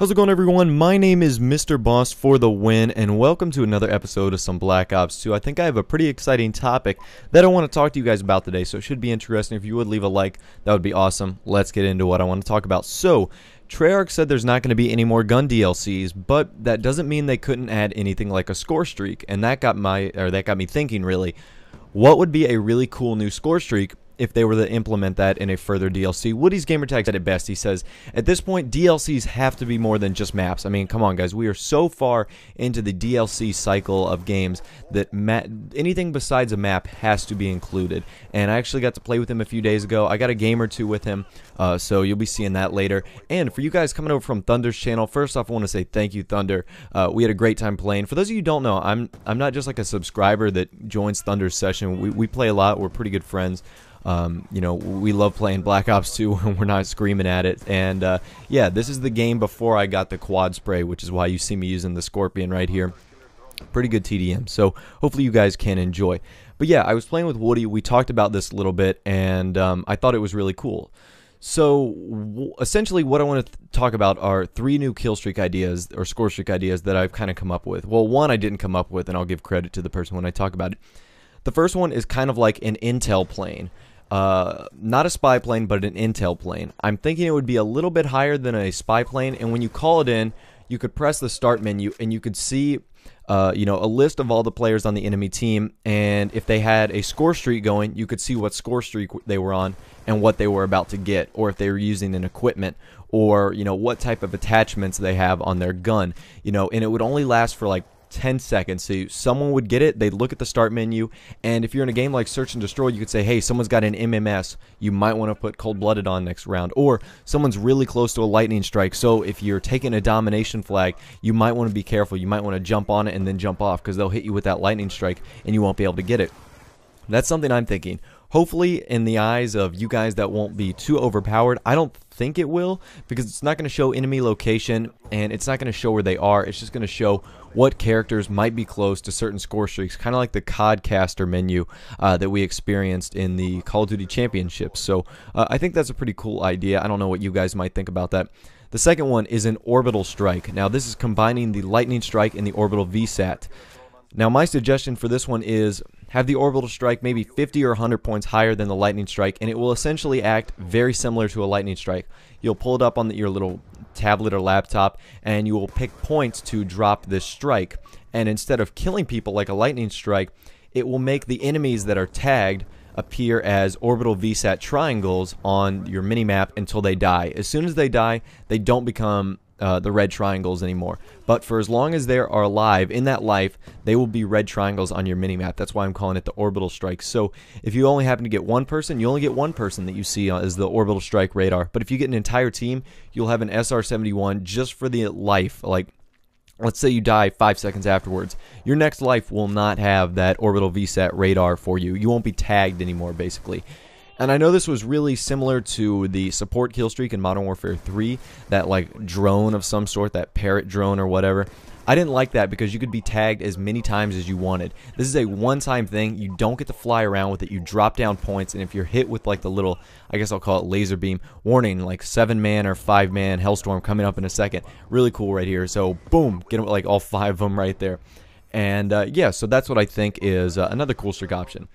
How's it going everyone? My name is Mr. Boss for the win and welcome to another episode of some Black Ops 2. I think I have a pretty exciting topic that I want to talk to you guys about today, so it should be interesting. If you would leave a like, that would be awesome. Let's get into what I want to talk about. So, Treyarch said there's not going to be any more gun DLCs, but that doesn't mean they couldn't add anything like a score streak, and that got my or that got me thinking really. What would be a really cool new score streak if they were to implement that in a further DLC. Woody's Gamertag said it best. He says, at this point, DLCs have to be more than just maps. I mean, come on, guys. We are so far into the DLC cycle of games that anything besides a map has to be included. And I actually got to play with him a few days ago. I got a game or two with him, uh, so you'll be seeing that later. And for you guys coming over from Thunder's channel, first off, I want to say thank you, Thunder. Uh, we had a great time playing. For those of you who don't know, I'm I'm not just like a subscriber that joins Thunder's session. We, we play a lot. We're pretty good friends. Um, you know, we love playing Black Ops 2 when we're not screaming at it. And uh, yeah, this is the game before I got the quad spray, which is why you see me using the Scorpion right here. Pretty good TDM. So hopefully you guys can enjoy. But yeah, I was playing with Woody. We talked about this a little bit, and um, I thought it was really cool. So essentially, what I want to talk about are three new kill streak ideas or score streak ideas that I've kind of come up with. Well, one I didn't come up with, and I'll give credit to the person when I talk about it. The first one is kind of like an intel plane. Uh, not a spy plane, but an intel plane. I'm thinking it would be a little bit higher than a spy plane, and when you call it in, you could press the start menu and you could see, uh, you know, a list of all the players on the enemy team, and if they had a score streak going, you could see what score streak they were on and what they were about to get, or if they were using an equipment, or you know what type of attachments they have on their gun, you know, and it would only last for like 10 seconds. So someone would get it, they'd look at the start menu, and if you're in a game like Search and Destroy, you could say, hey, someone's got an MMS, you might want to put Cold Blooded on next round. Or someone's really close to a Lightning Strike, so if you're taking a Domination flag, you might want to be careful. You might want to jump on it and then jump off, because they'll hit you with that Lightning Strike, and you won't be able to get it. That's something I'm thinking. Hopefully, in the eyes of you guys that won't be too overpowered, I don't think it will because it's not going to show enemy location and it's not going to show where they are. It's just going to show what characters might be close to certain score streaks, kind of like the CODcaster menu uh, that we experienced in the Call of Duty Championships. So uh, I think that's a pretty cool idea. I don't know what you guys might think about that. The second one is an orbital strike. Now this is combining the lightning strike and the orbital VSAT. Now my suggestion for this one is have the orbital strike maybe 50 or 100 points higher than the lightning strike and it will essentially act very similar to a lightning strike. You'll pull it up on the, your little tablet or laptop and you will pick points to drop this strike and instead of killing people like a lightning strike it will make the enemies that are tagged appear as orbital VSAT triangles on your minimap until they die. As soon as they die, they don't become uh, the red triangles anymore. But for as long as they are alive in that life, they will be red triangles on your minimap. That's why I'm calling it the orbital strike. So if you only happen to get one person, you only get one person that you see as the orbital strike radar. But if you get an entire team, you'll have an SR-71 just for the life. Like let's say you die five seconds afterwards, your next life will not have that orbital VSAT radar for you. You won't be tagged anymore, basically. And I know this was really similar to the support kill streak in Modern Warfare 3, that like drone of some sort, that parrot drone or whatever. I didn't like that because you could be tagged as many times as you wanted. This is a one-time thing. You don't get to fly around with it. You drop down points, and if you're hit with like the little, I guess I'll call it laser beam, warning, like seven-man or five-man Hellstorm coming up in a second. Really cool right here. So boom, get like all five of them right there. And uh, yeah, so that's what I think is uh, another cool streak option.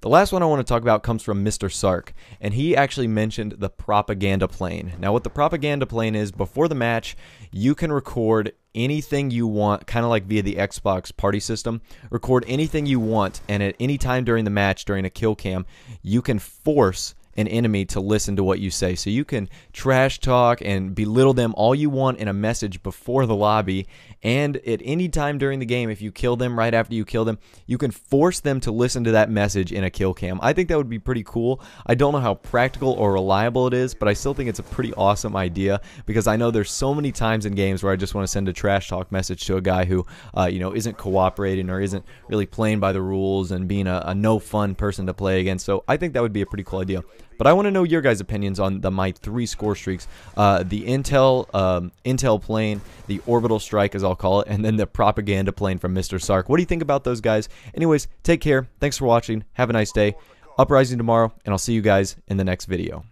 The last one I want to talk about comes from Mr. Sark, and he actually mentioned the propaganda plane. Now, what the propaganda plane is, before the match, you can record anything you want, kind of like via the Xbox party system. Record anything you want, and at any time during the match, during a kill cam, you can force an enemy to listen to what you say. So you can trash talk and belittle them all you want in a message before the lobby. And at any time during the game, if you kill them right after you kill them, you can force them to listen to that message in a kill cam. I think that would be pretty cool. I don't know how practical or reliable it is, but I still think it's a pretty awesome idea because I know there's so many times in games where I just want to send a trash talk message to a guy who, uh, you know, isn't cooperating or isn't really playing by the rules and being a, a no fun person to play against. So I think that would be a pretty cool idea. But I want to know your guys' opinions on the my three score streaks: uh, the Intel um, Intel plane, the orbital strike, as I'll call it, and then the propaganda plane from Mr. Sark. What do you think about those guys? Anyways, take care. Thanks for watching. Have a nice day. Uprising tomorrow, and I'll see you guys in the next video.